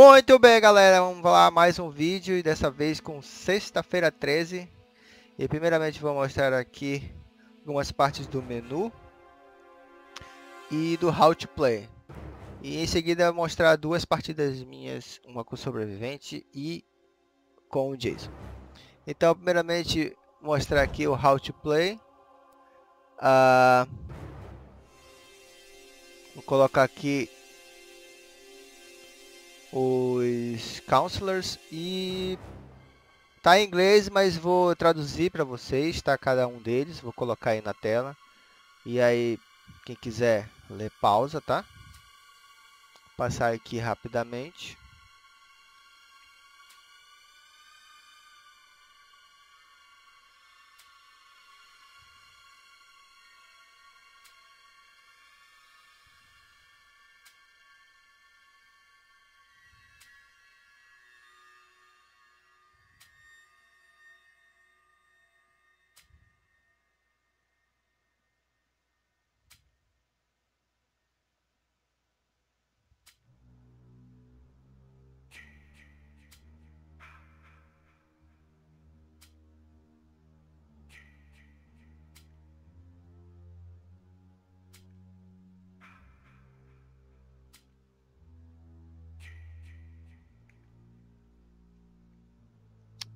Muito bem, galera, vamos lá mais um vídeo e dessa vez com sexta-feira 13. E primeiramente vou mostrar aqui algumas partes do menu e do How to Play. E em seguida mostrar duas partidas minhas, uma com o sobrevivente e com o Jason. Então, primeiramente mostrar aqui o How to Play. Uh, vou colocar aqui os counselors e tá em inglês, mas vou traduzir para vocês, tá? Cada um deles, vou colocar aí na tela. E aí, quem quiser ler, pausa, tá? Passar aqui rapidamente.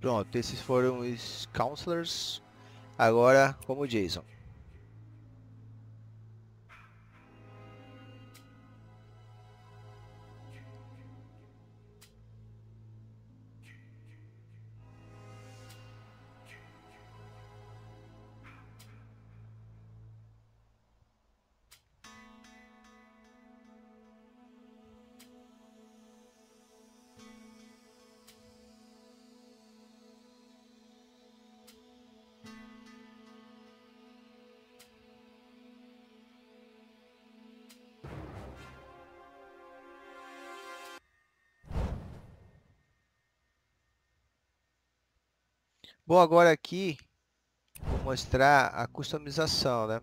Pronto, esses foram os counselors. Agora, como Jason. Bom, agora aqui vou mostrar a customização, né?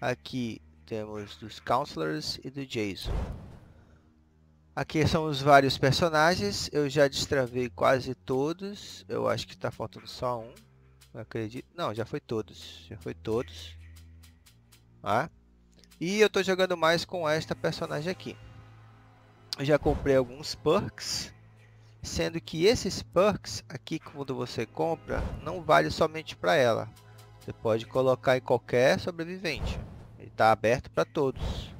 Aqui temos dos Counselors e do Jason. Aqui são os vários personagens, eu já destravei quase todos, eu acho que está faltando só um, não acredito, não, já foi todos, já foi todos. Ah. E eu estou jogando mais com esta personagem aqui. Eu já comprei alguns perks, sendo que esses perks aqui quando você compra não vale somente para ela. Você pode colocar em qualquer sobrevivente. Ele está aberto para todos.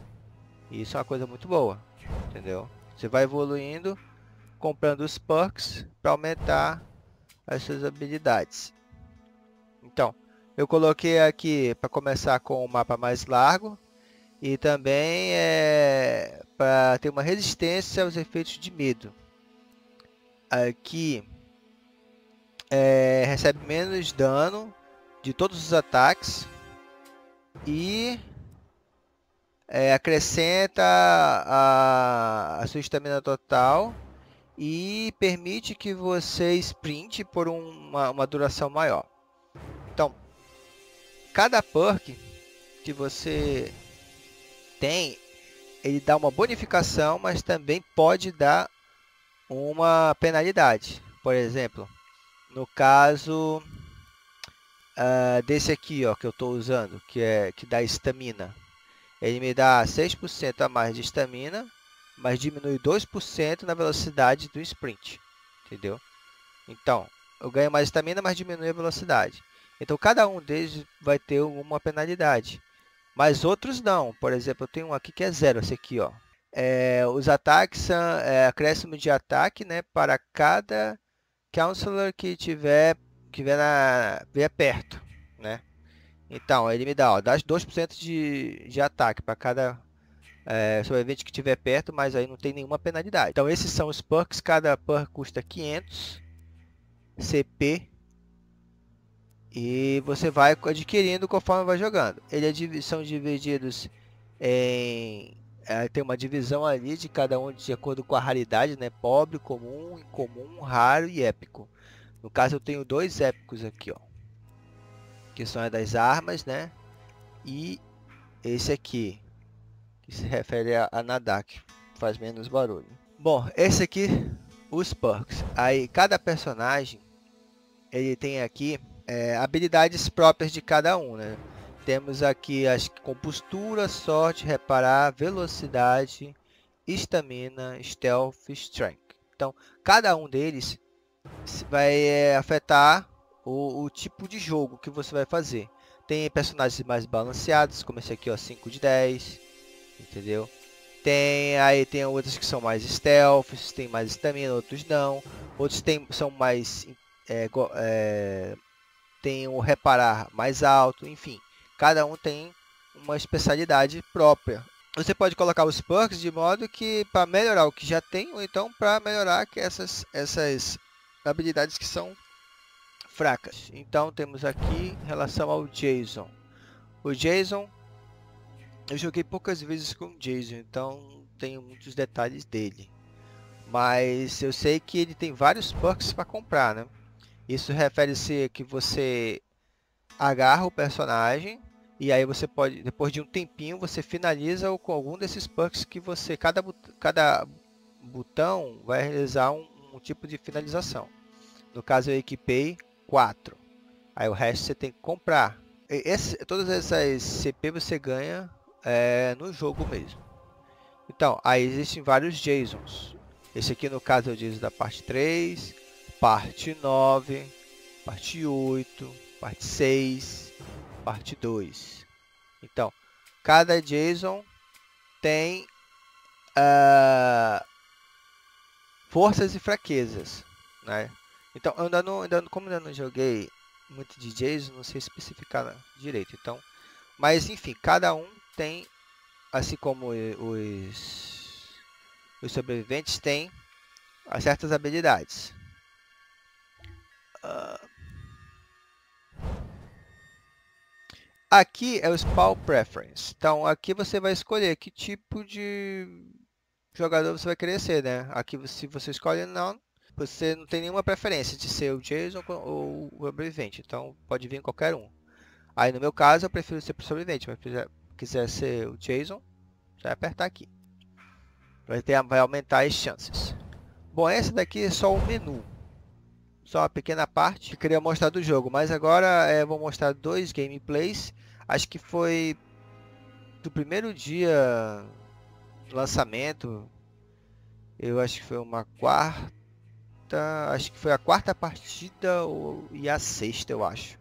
E isso é uma coisa muito boa entendeu? Você vai evoluindo comprando os perks para aumentar as suas habilidades. Então eu coloquei aqui para começar com o mapa mais largo e também é para ter uma resistência aos efeitos de medo aqui é, recebe menos dano de todos os ataques e é, acrescenta a, a sua estamina total e permite que você sprint por uma, uma duração maior. Então, cada perk que você tem, ele dá uma bonificação, mas também pode dar uma penalidade. Por exemplo, no caso uh, desse aqui, ó, que eu estou usando, que é que dá estamina, ele me dá 6% a mais de estamina, mas diminui 2% na velocidade do sprint, entendeu? Então, eu ganho mais estamina, mas diminui a velocidade. Então, cada um deles vai ter uma penalidade, mas outros não. Por exemplo, eu tenho um aqui que é zero, esse aqui, ó. É, os ataques são é, acréscimo de ataque né, para cada counselor que tiver, que vier, na, vier perto. Né? Então, ele me dá, ó, dá 2% de, de ataque para cada é, sobrevivente que estiver perto, mas aí não tem nenhuma penalidade. Então, esses são os perks, cada perk custa 500 CP e você vai adquirindo conforme vai jogando. Eles são divididos em é, tem uma divisão ali de cada um de acordo com a raridade, né? Pobre, comum, incomum, raro e épico. No caso eu tenho dois épicos aqui, ó. Que são as das armas, né? E esse aqui, que se refere a, a nadar, que faz menos barulho. Bom, esse aqui, os perks. Aí cada personagem, ele tem aqui é, habilidades próprias de cada um, né? Temos aqui as compostura, sorte, reparar, velocidade, estamina, stealth, strength. Então, cada um deles vai é, afetar o, o, tipo de jogo que você vai fazer. Tem personagens mais balanceados, como esse aqui, ó, 5 de 10, entendeu? Tem aí tem outros que são mais stealths, tem mais estamina, outros não. Outros tem, são mais é, é, tem o reparar mais alto, enfim. Cada um tem uma especialidade própria. Você pode colocar os perks de modo que para melhorar o que já tem ou então para melhorar que essas essas habilidades que são fracas. Então temos aqui em relação ao Jason. O Jason eu joguei poucas vezes com o Jason, então não tenho muitos detalhes dele. Mas eu sei que ele tem vários perks para comprar, né? Isso refere-se que você agarra o personagem e aí você pode, depois de um tempinho, você finaliza com algum desses perks que você, cada, cada botão vai realizar um, um tipo de finalização. No caso eu equipei 4. Aí o resto você tem que comprar. Esse, todas essas CP você ganha é, no jogo mesmo. Então, aí existem vários JSONs. Esse aqui no caso é o da parte 3, parte 9, parte 8, parte 6, parte 2. Então, cada JSON tem uh, forças e fraquezas, né? Então, eu ainda não, ainda, como ainda não joguei muito de JSON, não sei especificar direito. Então, mas enfim, cada um tem, assim como os, os sobreviventes têm certas habilidades. Uh, aqui é o Spawn Preference. Então, aqui você vai escolher que tipo de jogador você vai querer ser, né? Aqui, se você escolhe não, você não tem nenhuma preferência de ser o Jason ou o sobrevivente. Então, pode vir qualquer um. Aí, no meu caso, eu prefiro ser o sobrevivente, mas quiser ser o Jason, vai apertar aqui. Vai, ter, vai aumentar as chances. Bom, esse daqui é só o menu. Só uma pequena parte que queria mostrar do jogo. Mas agora é, vou mostrar dois gameplays. Acho que foi do primeiro dia lançamento. Eu acho que foi uma quarta. Acho que foi a quarta partida ou, e a sexta, eu acho.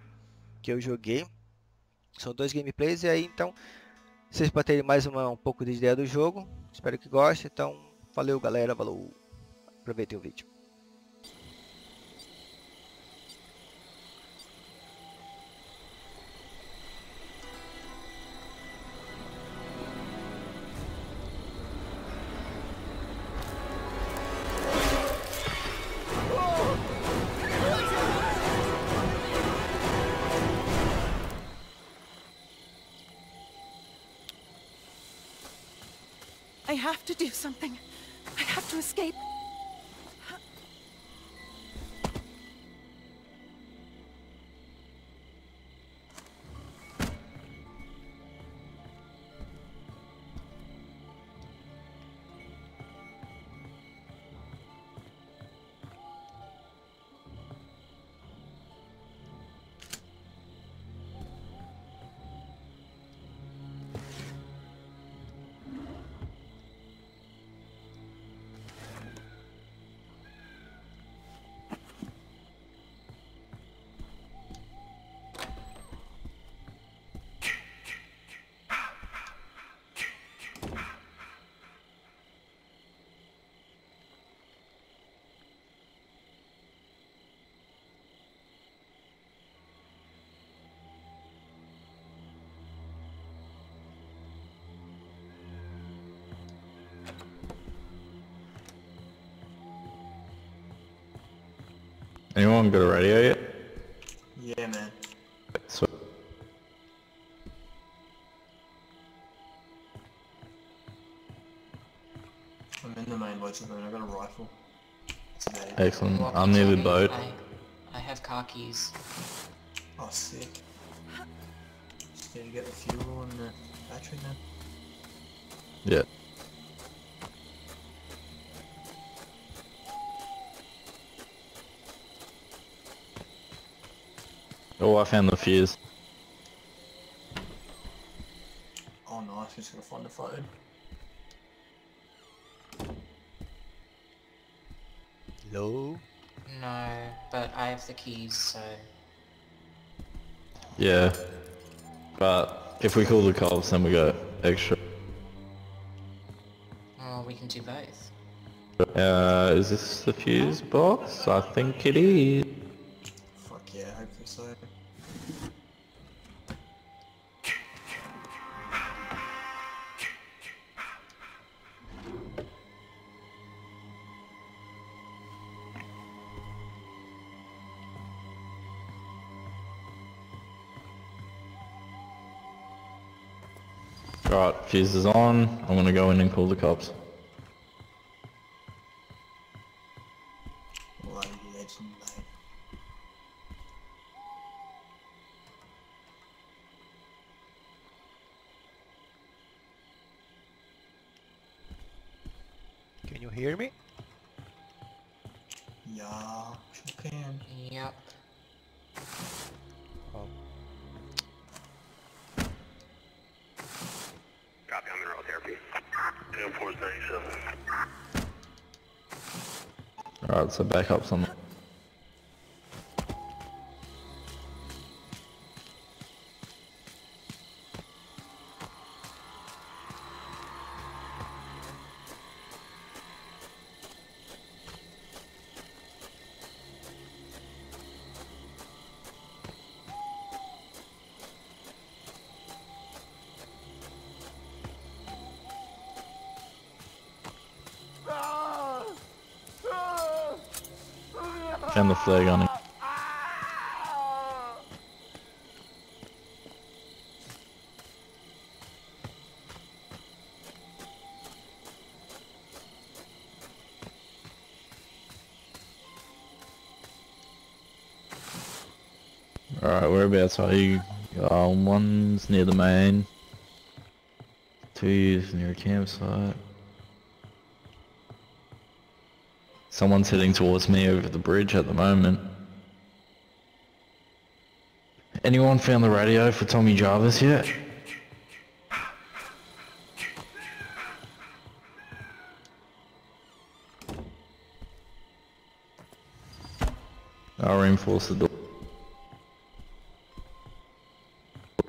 Que eu joguei. São dois gameplays e aí então vocês para terem mais uma, um pouco de ideia do jogo. Espero que gostem. Então, valeu galera, valeu. Aproveitem o vídeo. Something. I have to escape. Anyone got a radio yet? Yeah, man. Sweet. I'm in the main boat zone. I got a rifle. Today. Excellent. Walkie I'm near the boat. I, I have car keys. Oh, sick. Just need to get the fuel and the battery, man. Yeah. Oh, I found the fuse. Oh nice, just gonna find the phone. Low. No, but I have the keys, so... Yeah. But if we call the cops, then we got extra. Well, we can do both. Uh, is this the fuse box? I think it is. Fuse is on. I'm gonna go in and call the cops. Bloody legend, mate. Can you hear me? Yeah, sure can. Yep. Copy, I'm in route therapy. Air Force 97. Alright, so back up some. Flag on it. Alright, whereabouts are you? Uh, one's near the main. Two is near a campsite. Someone's heading towards me over the bridge at the moment. Anyone found the radio for Tommy Jarvis yet? I'll reinforce the door.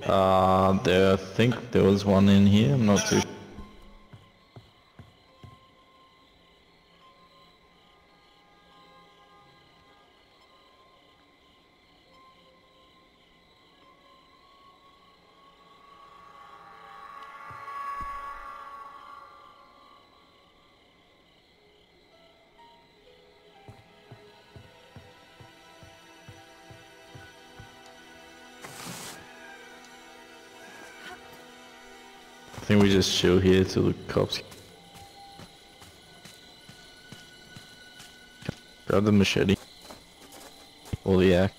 Uh, there, I think there was one in here, I'm not too I just chill here till the cops. Grab the machete. Or the axe.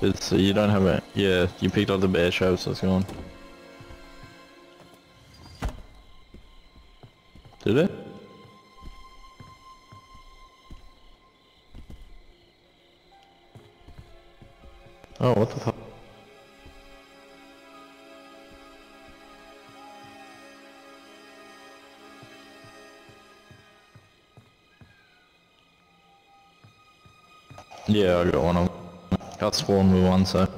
It's, uh, you don't have a, yeah, you picked up the bear trap, so it's gone. Did it? Oh, what the fuck? Got spawned with one, so.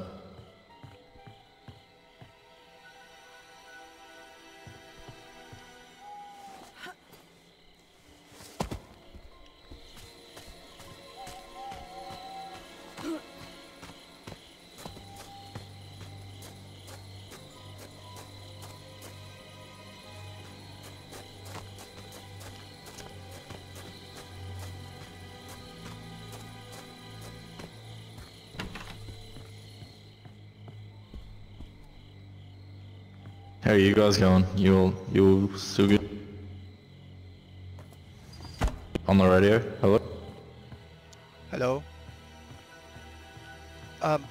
Guys going? You all, you all still good? On the radio? Hello? Hello. Um.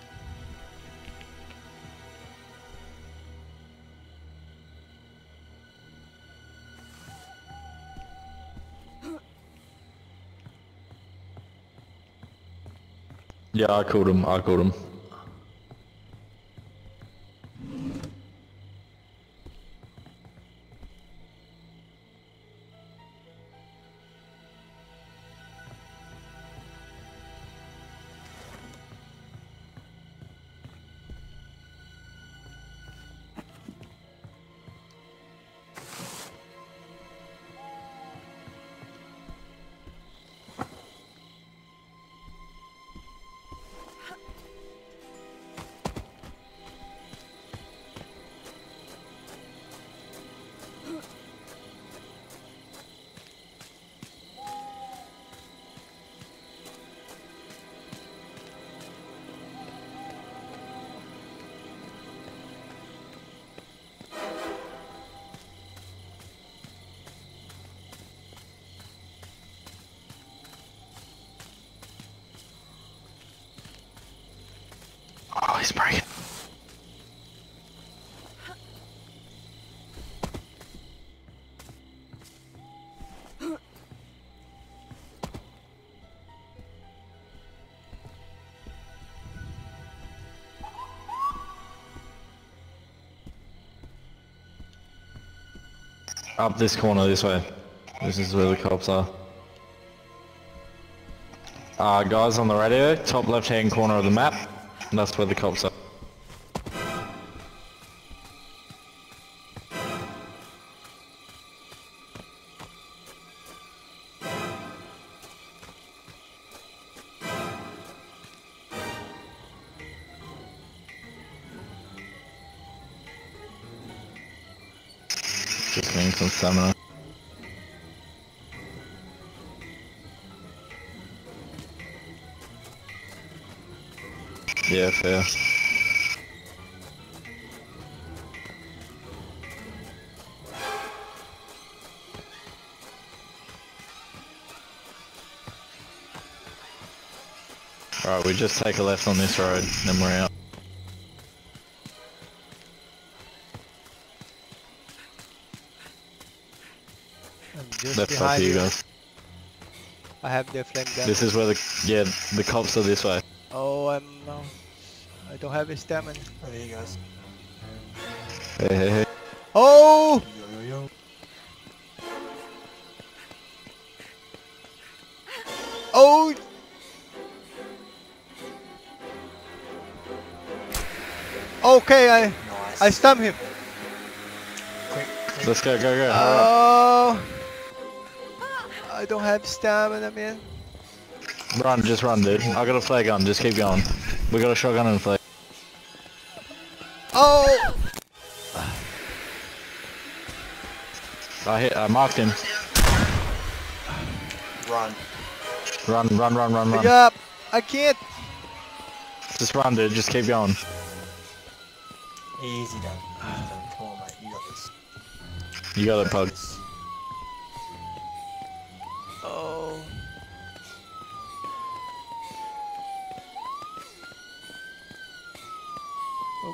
Yeah, I called him. I called him. Up this corner, this way. This is where the cops are. Uh, guys on the radio, top left hand corner of the map. That's where the cops are. Alright, we just take a left on this road, then we're out. I'm Left up behind here, you. guys. I have the flame gun. This is where the, yeah, the cops are this way. Oh, I'm no. I don't have a stamina. Oh, there you guys. Hey, hey, hey. Oh! Okay, I Nice. I stump him. Quick, quick. Let's go, go, go. Oh! I don't have stamina, man. Run, just run, dude. I got a flare gun, just keep going. We got a shotgun and a flare. Oh! I hit, I marked him. Run. Run, run, run, run, Pick run. up! I can't! Just run, dude. Just keep going. Easy done. Easy done. Come on, mate. You got this. You got it, Pug. This. Oh.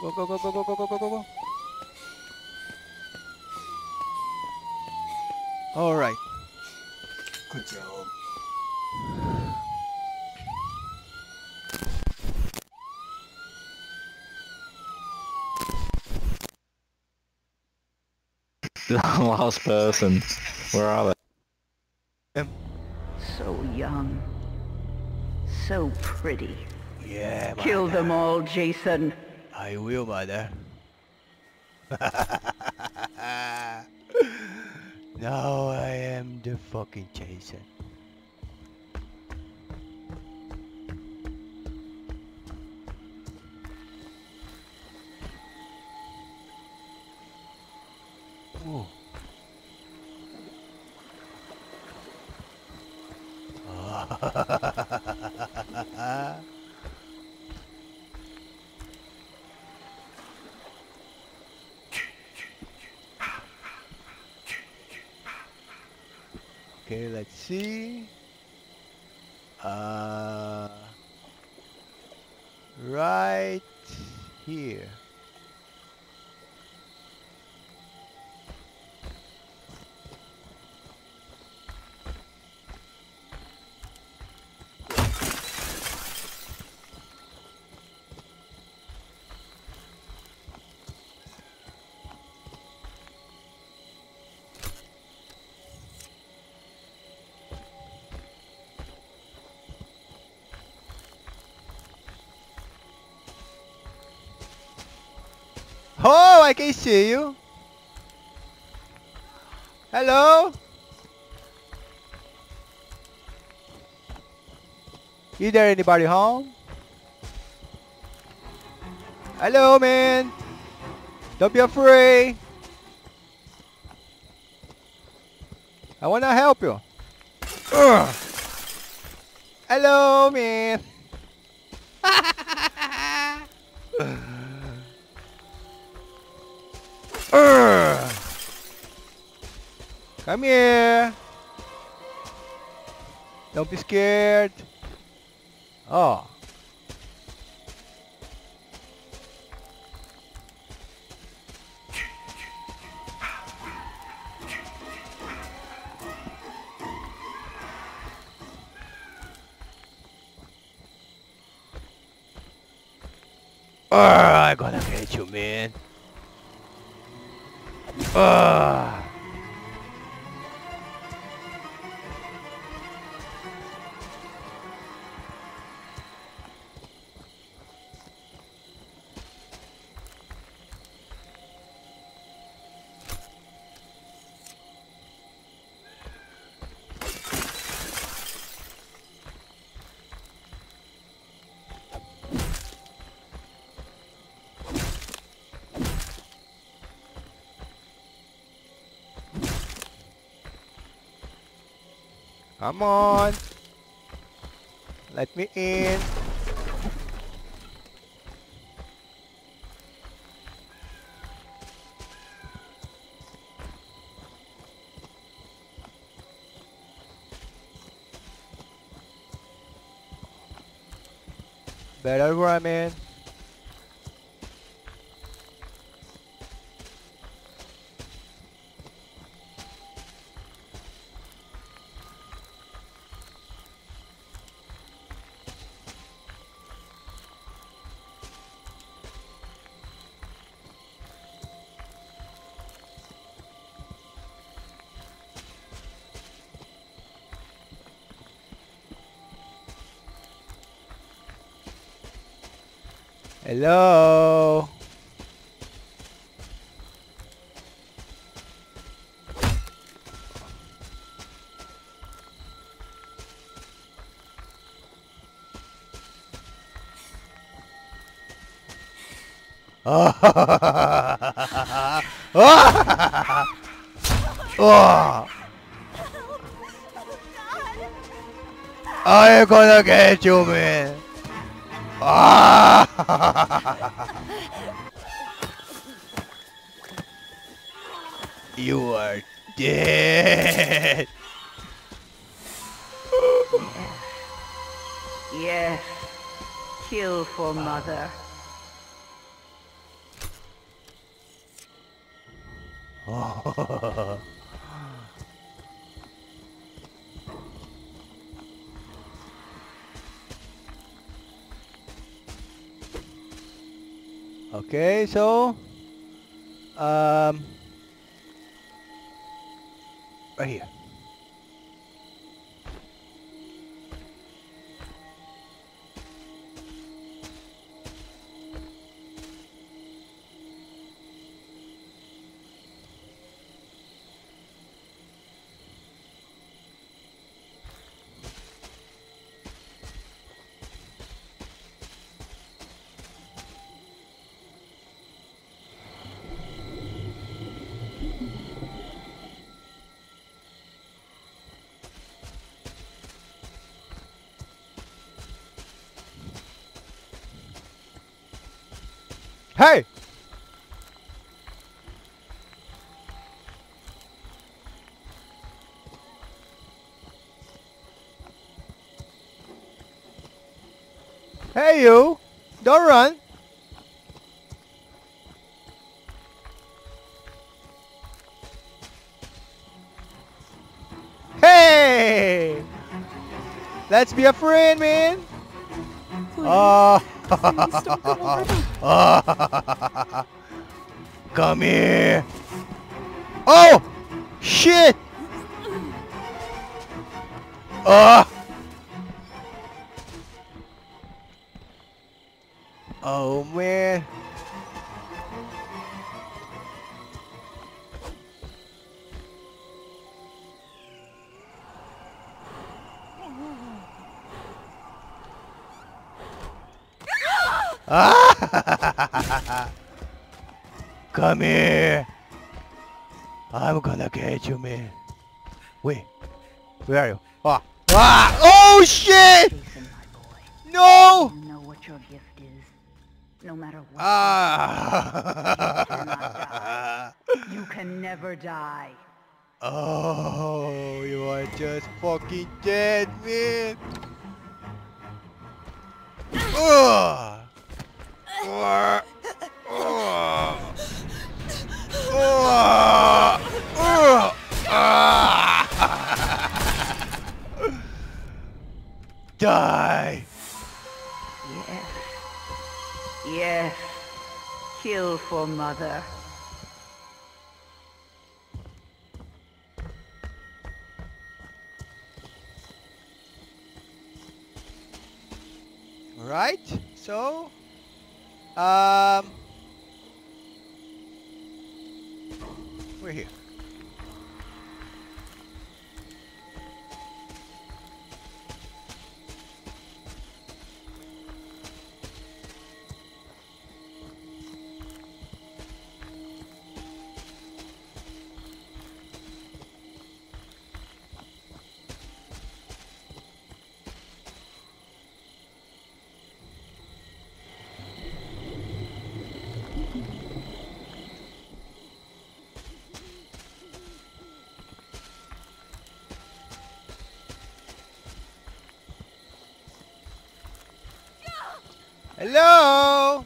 Go, go, go, go, go, go, go, go, go, go, go. Alright. Good job. The last person. Where are they? So young. So pretty. Yeah, Kill them all, Jason. I will, mother. now I am the fucking Jason. Okay, let's see. Uh, right here. Oh, I can see you. Hello? Is there anybody home? Hello, man. Don't be afraid. I wanna help you. Ugh. Hello, man. Come here. Don't be scared. Oh. Ah, I'm gonna get you, man. Ah. Come on. Let me in. Better run, man. Hello. oh. I'm gonna get you, man. Ah! you are dead. Yes. Kill for mother. Okay, so um right here. Hey! Hey you! Don't run! Hey! Let's be a friend, man! Please don't go over Come here. Oh! Shit! Oh Come here. I'm gonna get you, man. Wait. Where are you? Ah! Ah! Oh shit! Jason. No! You know what your gift is. No matter what. Ah! You can never die. oh, you are just fucking dead, man. Ugh. Ugh. Ugh. For mother. Right? So, um, we're here. Hello?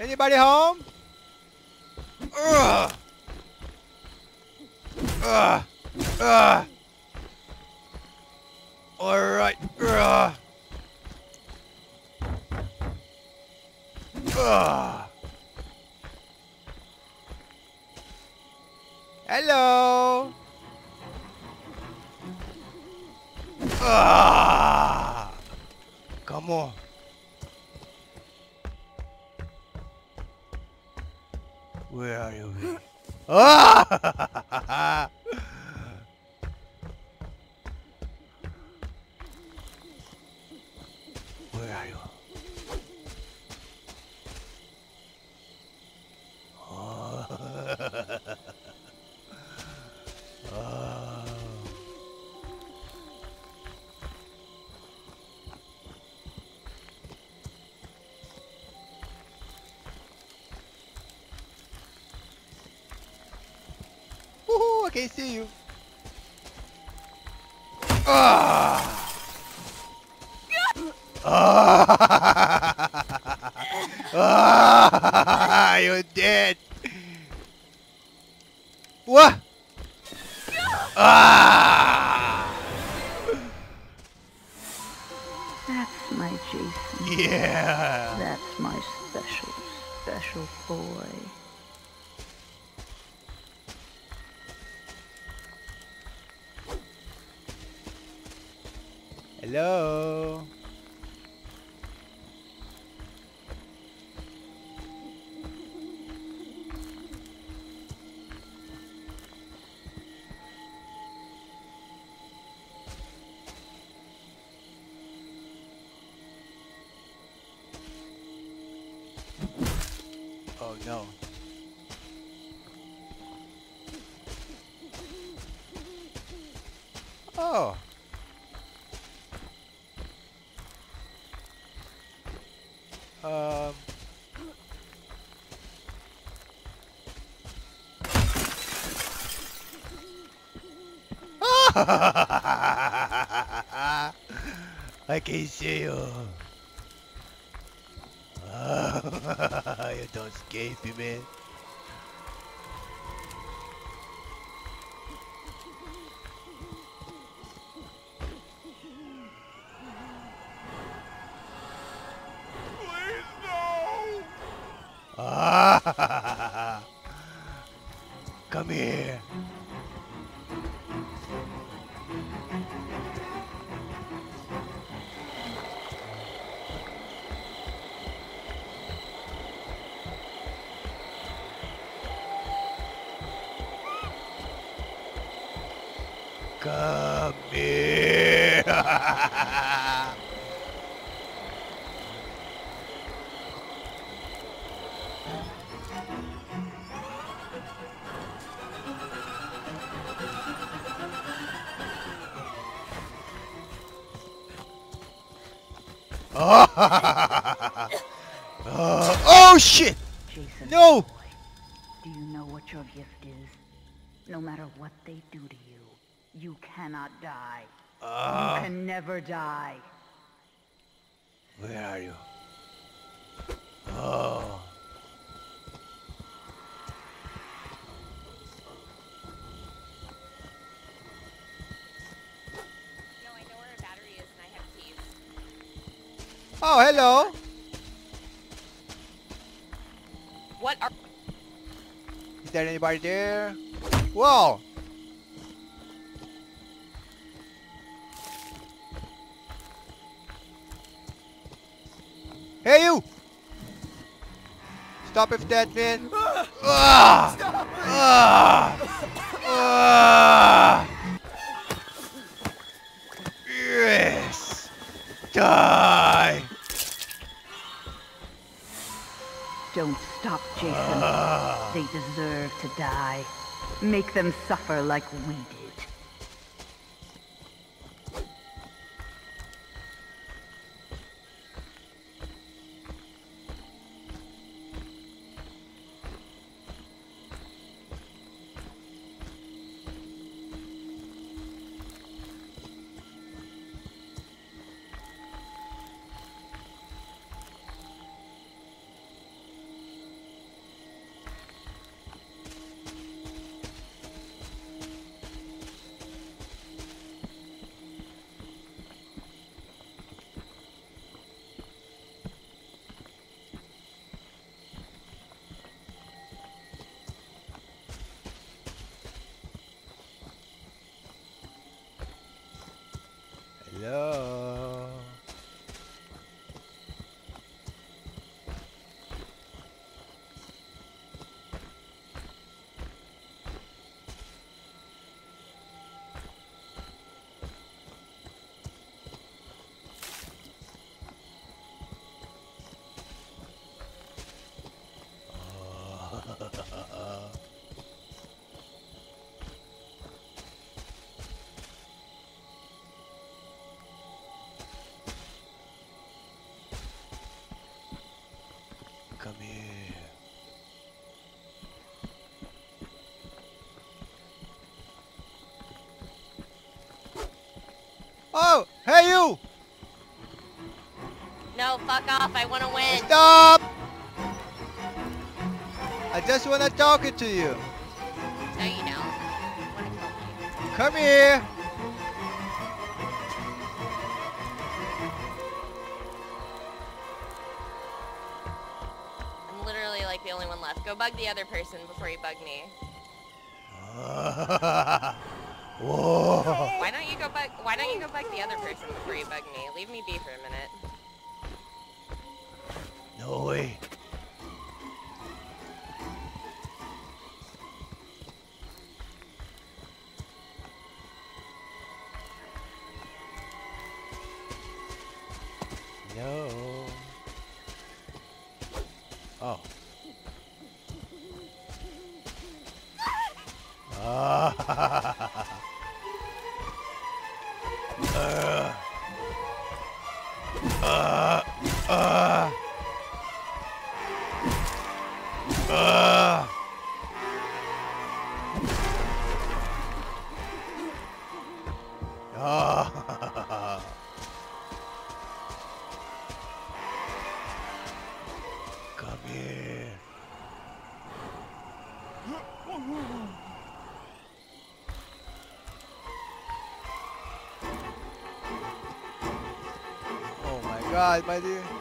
Anybody home? Ugh. Ugh. Ugh. All right. Ugh. Ugh. Hello? Ah! Where are you? Ah! Can see you. Ah! ah! You're dead. What? Ah! That's my Jason. Yeah. That's my special, special boy. Hello. I can see you. you don't escape me, man. No matter what they do to you, you cannot die. Uh, you can never die. where are you? Oh. No, I know where a battery is and I have keys. Oh, hello. What are Is there anybody there? Whoa! Hey you! Stop if that man! Ah! Ah! Ah! Yes! Die! Don't stop, Jason. Ah! They deserve to die. Make them suffer like we did. Hello. Come here. Oh, hey you! No, fuck off, I wanna win. Stop! I just wanna talk it to you. No you don't. You wanna kill me. Come here. The other person before you bug me. Whoa. Why don't you go bug why don't you go bug the other person before you bug me? Leave me be for a minute. No way. My dear.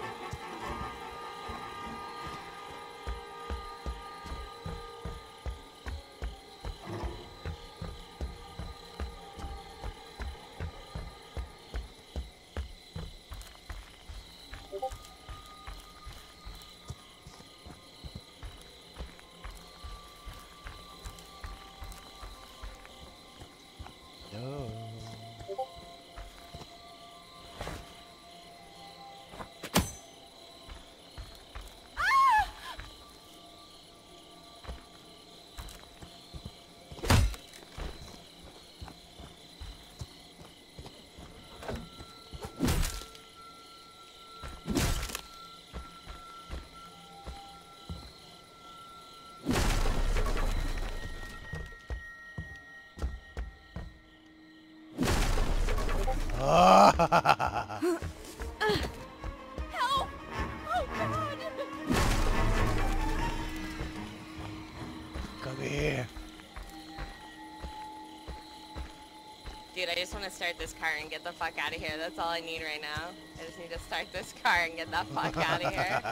Help! Oh god! Come here. Dude, I just want to start this car and get the fuck out of here. That's all I need right now. I just need to start this car and get the fuck out of here.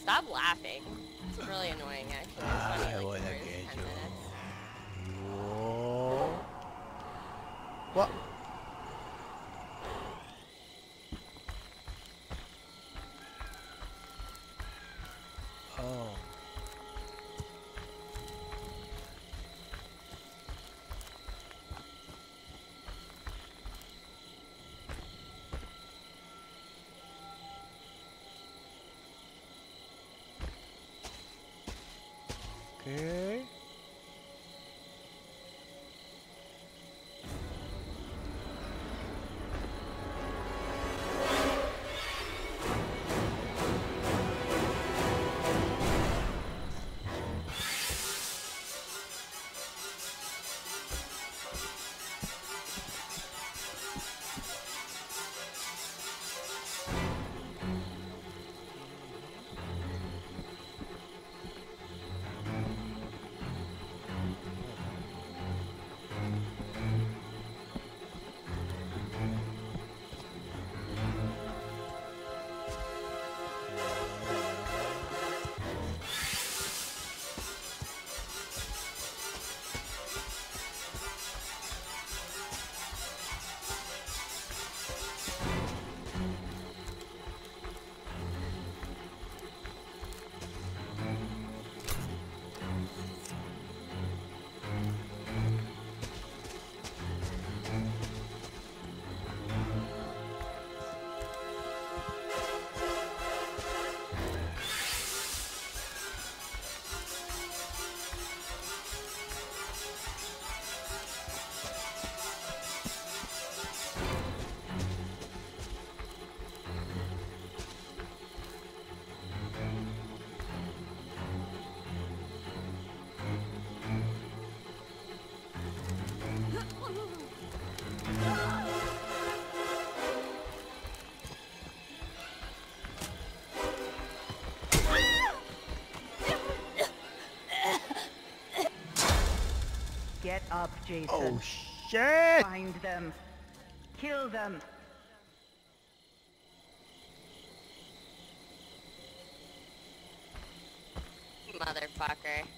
Stop laughing. It's really annoying, actually. It's funny, I like, Get up, Jason. Oh shit! Find them. Kill them. Motherfucker.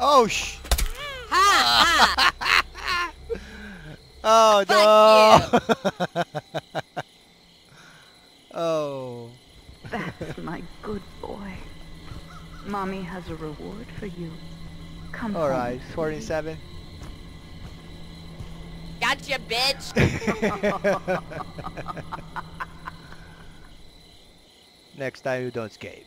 Oh sh! Ha! ha! Oh Fuck no! oh. That's my good boy. Mommy has a reward for you. Come All home, right, sweetie. 47. Gotcha, bitch! Next time you don't escape.